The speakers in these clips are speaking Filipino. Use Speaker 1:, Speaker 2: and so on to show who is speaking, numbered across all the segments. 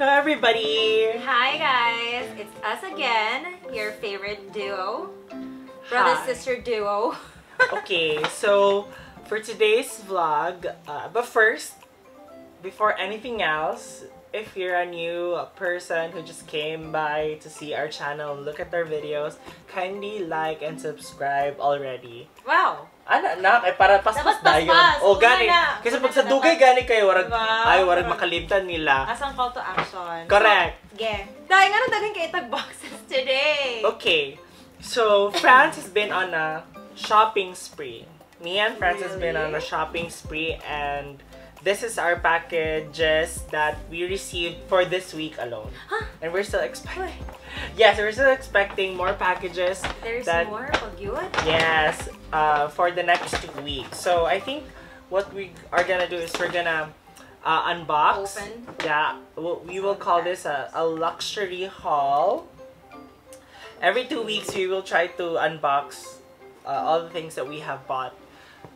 Speaker 1: Hello, everybody.
Speaker 2: Hi guys, it's us again, your favorite duo, Brother-sister duo.
Speaker 1: Okay, so for today's vlog, uh, but first, before anything else, if you're a new person who just came by to see our channel and look at our videos, kindly like and subscribe already.
Speaker 2: Wow.
Speaker 1: Ano, anak, ay para paspas dayon.
Speaker 2: paspas.
Speaker 1: O, gani.
Speaker 2: na.
Speaker 1: Kasi pag sa
Speaker 2: na
Speaker 1: dugay gani kayo, warag,
Speaker 2: Diba?
Speaker 1: ay, warag makalimtan nila.
Speaker 2: Asang call to action.
Speaker 1: Correct.
Speaker 2: So, yeah. Dahil nga na dagang kaitag boxes today.
Speaker 1: Okay, so France has been on a shopping spree. Me and France has been on a shopping spree, and this is our packages that we received for this week alone.
Speaker 2: Huh?
Speaker 1: And we're still expecting. Yes, we're still expecting more packages.
Speaker 2: There's
Speaker 1: that
Speaker 2: more yun?
Speaker 1: yes, uh, for the next two weeks. So I think what we are gonna do is we're gonna uh, unbox.
Speaker 2: Open.
Speaker 1: Yeah, we will call this a, a luxury haul. Every two weeks, we will try to unbox uh, all the things that we have bought.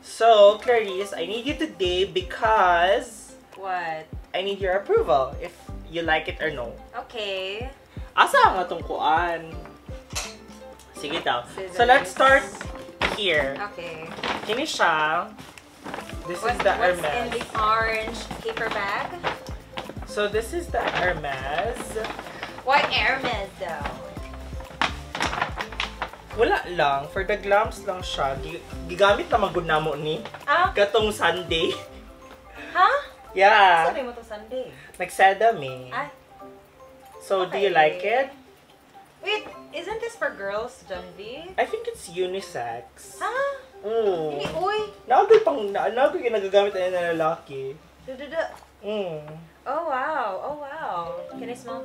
Speaker 1: So, Clarice, I need you today because
Speaker 2: What?
Speaker 1: I need your approval if you like it or no.
Speaker 2: Okay.
Speaker 1: Asa ang atong kuan? Sige daw. So, let's start here.
Speaker 2: Okay.
Speaker 1: Kini siya. This
Speaker 2: What's,
Speaker 1: is the
Speaker 2: what's in the orange paper bag?
Speaker 1: So, this is the Hermes.
Speaker 2: Why Hermes though?
Speaker 1: Wala lang. For the glams lang siya. Gi- Gigamit na magud namo ni.
Speaker 2: Ah?
Speaker 1: Katong Sunday.
Speaker 2: Ha?
Speaker 1: Yeah.
Speaker 2: Sabi mo to Sunday?
Speaker 1: Nagsada me.
Speaker 2: Ah,
Speaker 1: So, do you
Speaker 2: okay.
Speaker 1: like it?
Speaker 2: wait, isn't this for girls, V?
Speaker 1: I think it's unisex.
Speaker 2: Ha?
Speaker 1: Mm.
Speaker 2: Hindi, uy.
Speaker 1: Naagay pang, na- naagay yung nagagamit na ng lalaki.
Speaker 2: Dududu.
Speaker 1: Mm.
Speaker 2: Oh wow, oh wow. Can I smell?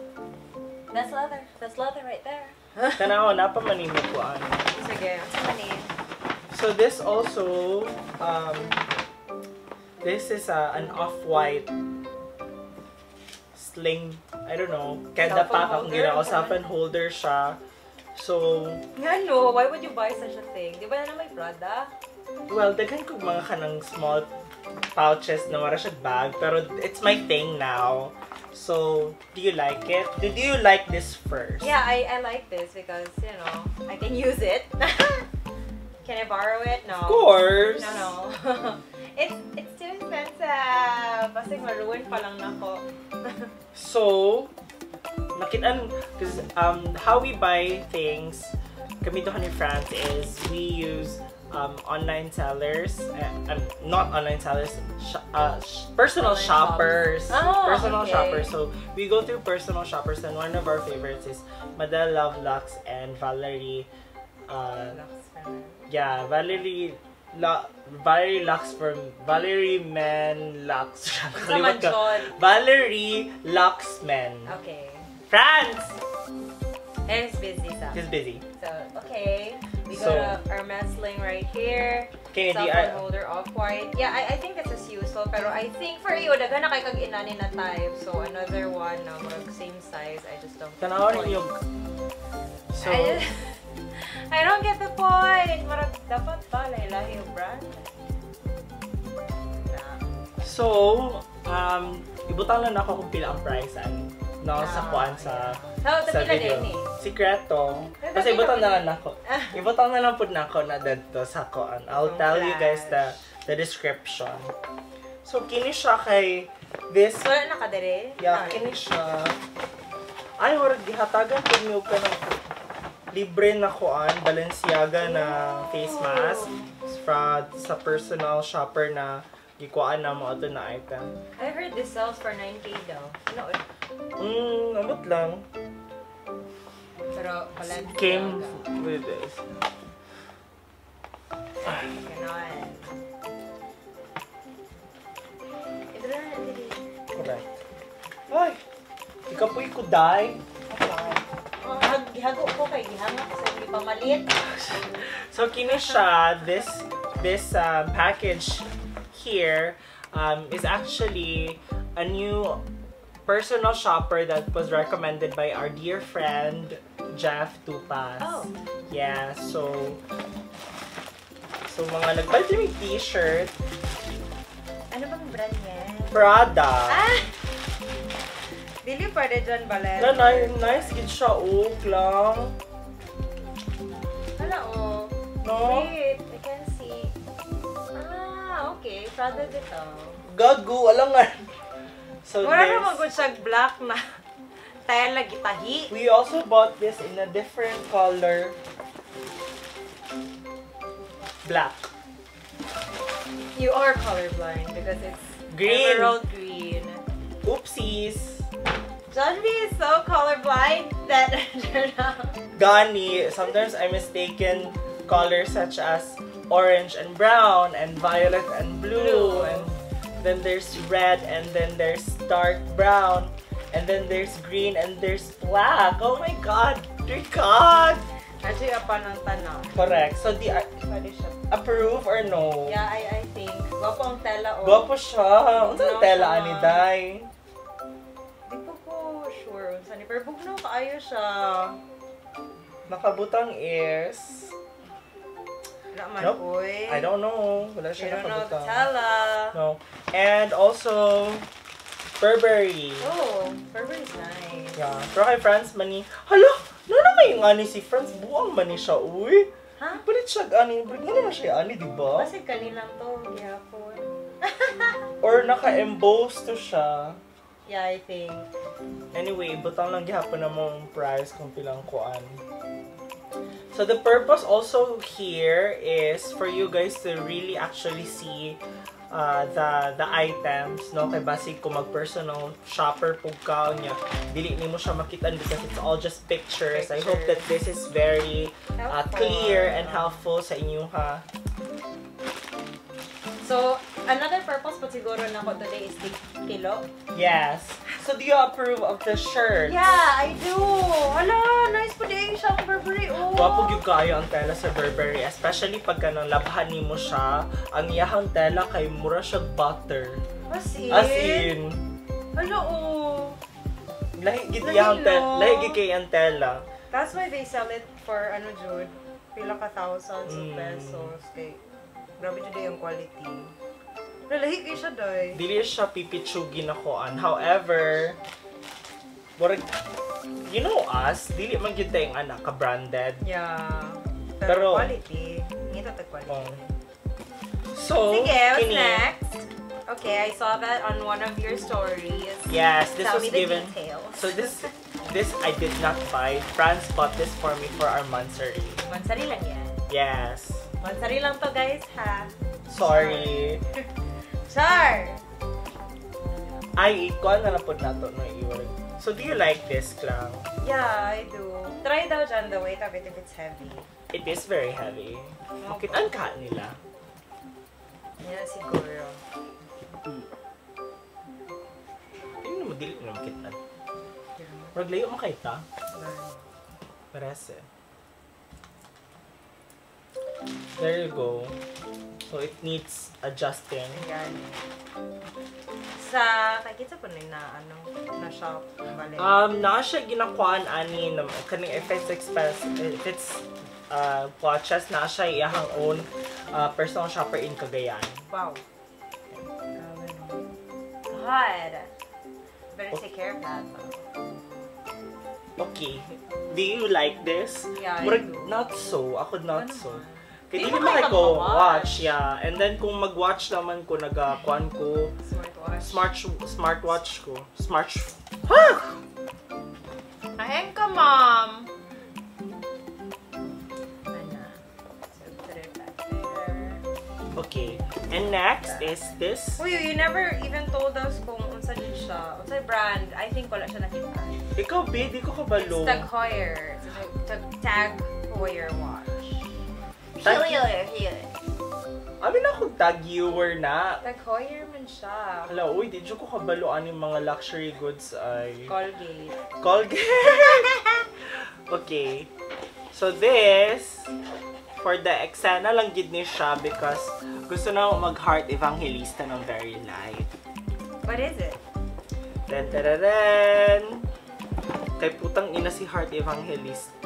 Speaker 2: That's leather. That's leather right there.
Speaker 1: Tanaw, napamanimo ko ano.
Speaker 2: Sige. Name?
Speaker 1: So, this also, um, this is uh, an off-white sling, I don't know, kenda pack
Speaker 2: holder?
Speaker 1: ginawa. Cellphone holder siya. So,
Speaker 2: Nga no, why would you buy such a thing? Di ba na may Prada?
Speaker 1: well, daghan ko mga kanang small pouches na wala siya bag, pero it's my thing now. So, do you like it? Do, do you like this first?
Speaker 2: Yeah, I, I like this because, you know, I can use it. can I borrow it? No.
Speaker 1: Of course!
Speaker 2: No, no. it's it's too expensive. Kasi maruin pa lang nako.
Speaker 1: So, nakitaan, because um, how we buy things, kami to ni France is we use um, online sellers, uh, um, not online sellers, sh- uh, sh- personal
Speaker 2: Online
Speaker 1: shoppers.
Speaker 2: Oh,
Speaker 1: personal
Speaker 2: okay.
Speaker 1: shoppers. So, we go through personal shoppers and one of our favorites is Madel Love Lux and Valerie, uh, yeah, Valerie, La- Valerie Lux from Valerie Men Lux. Nakalimutan ko.
Speaker 2: John.
Speaker 1: Valerie Luxman.
Speaker 2: Okay.
Speaker 1: France!
Speaker 2: And it's busy sa.
Speaker 1: He's busy.
Speaker 2: So, okay.
Speaker 1: So-
Speaker 2: a Hermes sling right here.
Speaker 1: Okay,
Speaker 2: Cell
Speaker 1: di
Speaker 2: phone
Speaker 1: ay...
Speaker 2: holder off-white. Yeah, I, I think this is useful. Pero I think for you, daga na kay kag inani na type. So, another one na murag same size. I just don't point.
Speaker 1: ninyo. So,
Speaker 2: I, just, I don't get the point. Murag, dapat ba lahi-lahi yung brand?
Speaker 1: So, um, ibutang lang ako kung pila ang price an. No, sa kuan sa
Speaker 2: How,
Speaker 1: sa video.
Speaker 2: eh.
Speaker 1: Sikreto. Kasi ibutang na lang ako.
Speaker 2: Ah.
Speaker 1: Ibutang na lang po na ako na dito sa kuan. I'll
Speaker 2: Yung
Speaker 1: tell you guys the the description. So, kini siya kay this
Speaker 2: Wala na ka dire?
Speaker 1: Yeah,
Speaker 2: Ah,
Speaker 1: kini siya. Ay, warag gihatagan ko niyo ka ng libre na kuan, Balenciaga na face mask fra sa personal shopper na gikuan na mo ato na item.
Speaker 2: I heard this sells for 9k daw. Ano?
Speaker 1: Mm, amot lang.
Speaker 2: Pero Balenciaga.
Speaker 1: Came with this.
Speaker 2: Ganon. Ito na natin.
Speaker 1: Correct. Ay, ikapoy ko.
Speaker 2: Oh, hag- gihago ko kay gihanga ko sa hindi pamalit.
Speaker 1: So kini siya, this this um, package here um, is actually a new personal shopper that was recommended by our dear friend Jeff Tupas.
Speaker 2: Oh.
Speaker 1: Yeah, so so mga nagbuy ng t-shirt,
Speaker 2: Ano bang brand niya?
Speaker 1: Prada.
Speaker 2: Ah! Dili pwede dyan ballet.
Speaker 1: Na, nice, nice gid siya, oh, lang.
Speaker 2: Hala, oh.
Speaker 1: No?
Speaker 2: Wait, Prada dito.
Speaker 1: Gago, alam nga. So
Speaker 2: Mura
Speaker 1: this,
Speaker 2: naman good siya black na tela gitahi.
Speaker 1: we also bought this in a different color. Black.
Speaker 2: You are colorblind because it's
Speaker 1: Green.
Speaker 2: emerald green.
Speaker 1: Oopsies.
Speaker 2: John B is so colorblind that
Speaker 1: Gani, sometimes I mistaken colors such as orange and brown and violet and blue, and then there's red and then there's dark brown and then there's green and there's black. Oh my god, dear god.
Speaker 2: Actually, apa ng tanong.
Speaker 1: Correct. So the uh, approve or no?
Speaker 2: Yeah, I I think. Gwapo ang tela oh.
Speaker 1: Gwapo siya. Unsa ang tela ani day?
Speaker 2: Di po ko sure. Unsa ni pero bugnaw kaayo siya.
Speaker 1: Nakabutang ears.
Speaker 2: Wala man
Speaker 1: Nope.
Speaker 2: oy.
Speaker 1: I don't know. Wala
Speaker 2: You
Speaker 1: siya
Speaker 2: don't know the
Speaker 1: nakabutang.
Speaker 2: tela.
Speaker 1: No. And also Burberry.
Speaker 2: Oh, Burberry's nice.
Speaker 1: Yeah. Pero kay Franz mani, hala, no naman yung ani si Franz, buwang mani siya, uy.
Speaker 2: Ha?
Speaker 1: Balit siya ani, balit nga naman siya ani, di ba?
Speaker 2: Kasi kanilang to, gihapon.
Speaker 1: Or naka-emboss to siya.
Speaker 2: yeah, I think.
Speaker 1: Anyway, butang lang gihapon na mong price kung pilang kuan. So the purpose also here is for you guys to really actually see uh, the the items no kay basic kung mag personal shopper pug ka nya dili nimo siya makita because it's all just pictures. I hope that this is very uh, clear and helpful sa inyo ha.
Speaker 2: So, another purpose po siguro na ko today is the pillow.
Speaker 1: Yes. So do you approve of the shirt?
Speaker 2: Yeah, I do. Hala, nice po din siya ang Burberry. Oh.
Speaker 1: Wapo gyud kaayo ang tela sa Burberry, especially pagka nang labhan nimo siya, ang iyahang tela kay mura siya butter.
Speaker 2: As in.
Speaker 1: As in,
Speaker 2: Hala, oh.
Speaker 1: lahi gid
Speaker 2: Lahi,
Speaker 1: iyahang tela,
Speaker 2: no?
Speaker 1: lahi gid kay ang tela.
Speaker 2: That's why they sell it for, ano, Jude, pila ka thousands of
Speaker 1: Mm.
Speaker 2: pesos. Kay, grabe Jude yung quality. Lalahi kayo siya, doy.
Speaker 1: Dili siya pipitsugin na koan. However, murag you know us, dili man gyud tayong anak ka branded.
Speaker 2: Yeah.
Speaker 1: Pero-
Speaker 2: Pero, quality. Ngita ta quality.
Speaker 1: Oh. So,
Speaker 2: Sige, what's
Speaker 1: kini-
Speaker 2: next? Okay, I saw that on one of your stories.
Speaker 1: Yes, this
Speaker 2: Tell
Speaker 1: was given.
Speaker 2: details.
Speaker 1: So this this I did not buy. Franz bought this for me for our monthsary.
Speaker 2: Mansari lang yan.
Speaker 1: Yes.
Speaker 2: Mansari lang to, guys, ha?
Speaker 1: Sorry.
Speaker 2: Char!
Speaker 1: Ay, ikaw na lang po na to no iwag. So do you like this clang?
Speaker 2: Yeah, I do. Try daw dyan the weight of it if it's heavy.
Speaker 1: It is very heavy. Bakit ang ka nila?
Speaker 2: Yeah, siguro.
Speaker 1: Hindi mo dili na makita. Pag layo mo kay ta, pares eh. There you go. So it needs adjusting.
Speaker 2: Ayan. Sa, kakita po na na, ano, na shop. Bale.
Speaker 1: Um, na siya ginakuan ani na kaning if it's expense if it's uh, watches na siya iyahang own uh, personal shopper in Cagayan.
Speaker 2: wow. God. Better take care of that.
Speaker 1: Okay. Do you like this?
Speaker 2: Yeah, I
Speaker 1: Murag,
Speaker 2: do.
Speaker 1: not so. Ako not
Speaker 2: Ano
Speaker 1: so. Kaya
Speaker 2: Di
Speaker 1: di
Speaker 2: mo
Speaker 1: naman
Speaker 2: kaya
Speaker 1: ako
Speaker 2: mag-watch.
Speaker 1: watch, yeah. And then kung mag-watch naman ko, nag-kuan ko,
Speaker 2: Smartwatch.
Speaker 1: smart smartwatch ko. Smart
Speaker 2: Ahem ka, mom!
Speaker 1: Okay. And next is this.
Speaker 2: Uy, you never even told us kung unsa din siya. Unsa brand. I think wala siya nakita.
Speaker 1: Ikaw, babe, di ko
Speaker 2: It's
Speaker 1: kabalo.
Speaker 2: Tag Heuer. It's Tag, Tag Heuer watch.
Speaker 1: Tag-
Speaker 2: Heuer, Heuer.
Speaker 1: Amin akong tag-viewer na.
Speaker 2: Tag Heuer man siya.
Speaker 1: Hala, uy, di ko kabalo ang mga luxury goods ay...
Speaker 2: Colgate.
Speaker 1: Colgate. okay. So this, for the eksena lang gid ni siya because gusto na mag-heart evangelista ng very light.
Speaker 2: What is it?
Speaker 1: Ten tararen. Kay putang ina si Heart Evangelista.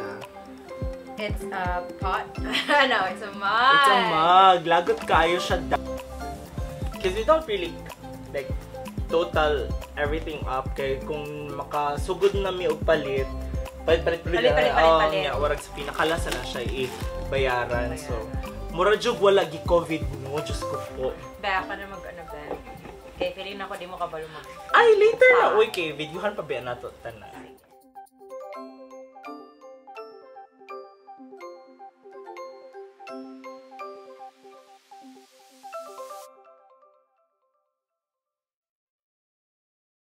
Speaker 2: It's a pot. no, it's a mug.
Speaker 1: It's a mug. Lagot kayo siya Because we don't really, like, total everything up kay kung makasugod na mi og palit palit palit palit
Speaker 2: Palit, palit,
Speaker 1: ah,
Speaker 2: palit, palit.
Speaker 1: nga, warag sa pinakalasa na siya i-bayaran so
Speaker 2: Bayaran.
Speaker 1: mura jud wala gi covid mo just ko po
Speaker 2: Ba, ako na mag-ano ba? Kaya feeling ako di mo kabalo mag...
Speaker 1: ay later na
Speaker 2: Ah.
Speaker 1: uy kay videohan pa ba nato tanan